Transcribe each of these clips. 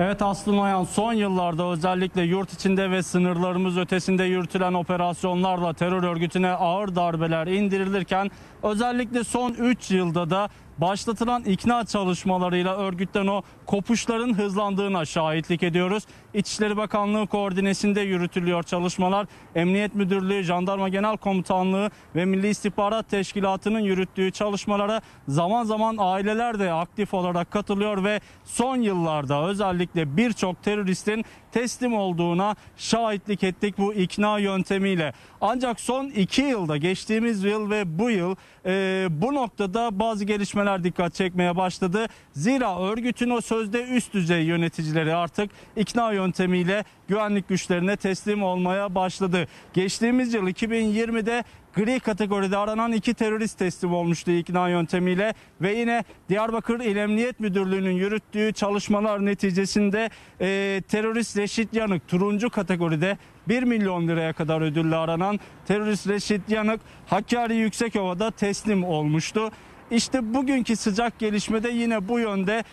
Evet Aslı Noyan son yıllarda özellikle yurt içinde ve sınırlarımız ötesinde yürütülen operasyonlarla terör örgütüne ağır darbeler indirilirken özellikle son 3 yılda da başlatılan ikna çalışmalarıyla örgütten o kopuşların hızlandığına şahitlik ediyoruz. İçişleri Bakanlığı koordinesinde yürütülüyor çalışmalar. Emniyet Müdürlüğü, Jandarma Genel Komutanlığı ve Milli İstihbarat Teşkilatı'nın yürüttüğü çalışmalara zaman zaman aileler de aktif olarak katılıyor ve son yıllarda özellikle birçok teröristin teslim olduğuna şahitlik ettik bu ikna yöntemiyle. Ancak son iki yılda geçtiğimiz yıl ve bu yıl e, bu noktada bazı gelişmeler dikkat çekmeye başladı. Zira örgütün o sözde üst düzey yöneticileri artık ikna yöntemiyle güvenlik güçlerine teslim olmaya başladı. Geçtiğimiz yıl 2020'de gri kategoride aranan iki terörist teslim olmuştu ikna yöntemiyle ve yine Diyarbakır İl Emniyet Müdürlüğü'nün yürüttüğü çalışmalar neticesinde e, terörist Reşit Yanık turuncu kategoride 1 milyon liraya kadar ödülle aranan terörist Reşit Yanık Hakkari Yüksekova'da teslim olmuştu. İşte bugünkü sıcak gelişmede yine bu yönde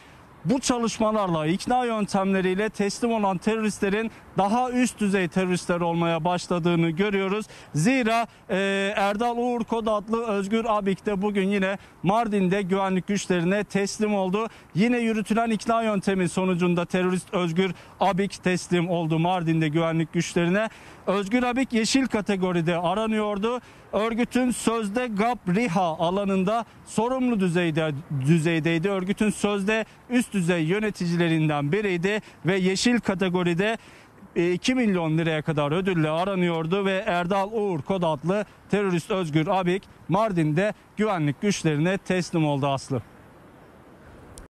bu çalışmalarla ikna yöntemleriyle teslim olan teröristlerin daha üst düzey teröristler olmaya başladığını görüyoruz. Zira e, Erdal Uğur Kod adlı Özgür Abik de bugün yine Mardin'de güvenlik güçlerine teslim oldu. Yine yürütülen ikna yöntemi sonucunda terörist Özgür Abik teslim oldu Mardin'de güvenlik güçlerine. Özgür Abik yeşil kategoride aranıyordu. Örgütün sözde GAP RİHA alanında sorumlu düzeyde düzeydeydi. Örgütün sözde üst düzey yöneticilerinden biriydi ve yeşil kategoride 2 milyon liraya kadar ödülle aranıyordu ve Erdal Uğur Kod adlı terörist Özgür Abik Mardin'de güvenlik güçlerine teslim oldu Aslı.